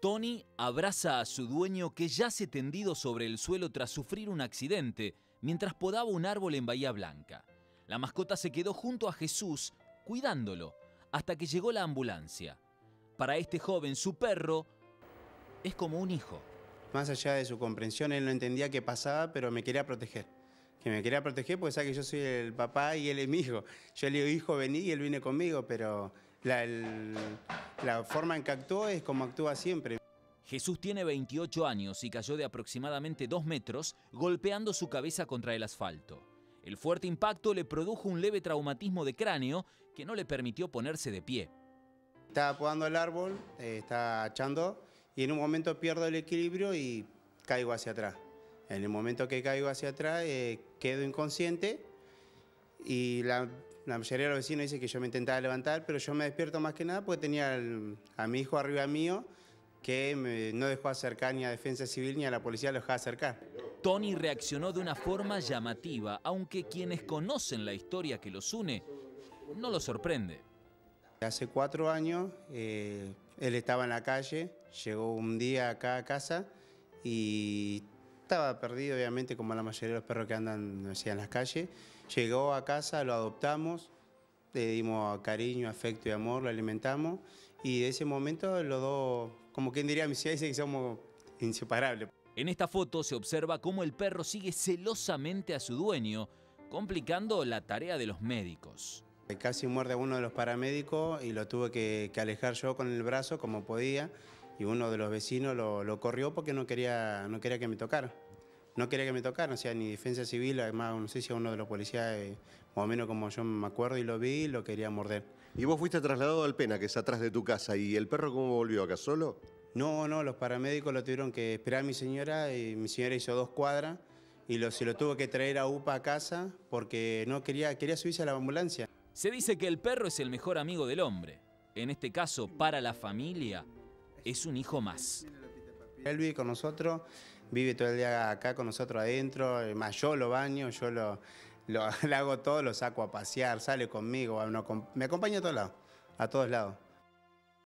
Tony abraza a su dueño que yace tendido sobre el suelo tras sufrir un accidente mientras podaba un árbol en Bahía Blanca. La mascota se quedó junto a Jesús, cuidándolo, hasta que llegó la ambulancia. Para este joven, su perro es como un hijo. Más allá de su comprensión, él no entendía qué pasaba, pero me quería proteger. Que me quería proteger porque sabe que yo soy el papá y él es mi hijo. Yo le digo, hijo, vení y él viene conmigo, pero la, el- la forma en que actuó es como actúa siempre. Jesús tiene 28 años y cayó de aproximadamente 2 metros golpeando su cabeza contra el asfalto. El fuerte impacto le produjo un leve traumatismo de cráneo que no le permitió ponerse de pie. Estaba podando el árbol, eh, estaba echando y en un momento pierdo el equilibrio y caigo hacia atrás. En el momento que caigo hacia atrás eh, quedo inconsciente y la, la mayoría de los vecinos dice que yo me intentaba levantar, pero yo me despierto más que nada porque tenía al- a mi hijo arriba mío que me- no dejó acercar ni a Defensa Civil ni a la policía lo dejaba acercar. Tony reaccionó de una forma llamativa, aunque quienes conocen la historia que los une no lo sorprende. Hace cuatro años eh, él estaba en la calle, llegó un día acá a casa y estaba perdido, obviamente, como la mayoría de los perros que andan no sé, en las calles. Llegó a casa, lo adoptamos, le dimos cariño, afecto y amor, lo alimentamos y de ese momento los dos, como quien diría, mi ciudad dice que somos inseparables. En esta foto se observa cómo el perro sigue celosamente a su dueño, complicando la tarea de los médicos. Casi muerde a uno de los paramédicos y lo tuve que, que alejar yo con el brazo como podía y uno de los vecinos lo, lo corrió porque no quería, no quería que me tocara. No quería que me tocara, o sea, ni defensa civil, además no sé si a uno de los policías, eh, más o menos como yo me acuerdo y lo vi, lo quería morder. Y vos fuiste trasladado al Pena, que es atrás de tu casa, ¿y el perro cómo volvió acá solo? No, no, los paramédicos lo tuvieron que esperar a mi señora y mi señora hizo dos cuadras y lo, se lo tuvo que traer a UPA a casa porque no quería, quería subirse a la ambulancia. Se dice que el perro es el mejor amigo del hombre. En este caso, para la familia, es un hijo más. Él vive con nosotros, vive todo el día acá con nosotros adentro, más yo lo baño, yo lo, lo- le hago todo, lo saco a pasear, sale conmigo, me acompaña a todos lados, a todos lados.